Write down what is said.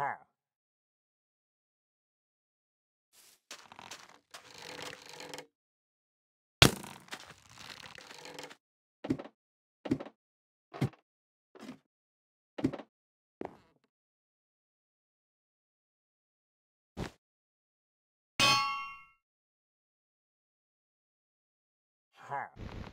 Ha. Ha.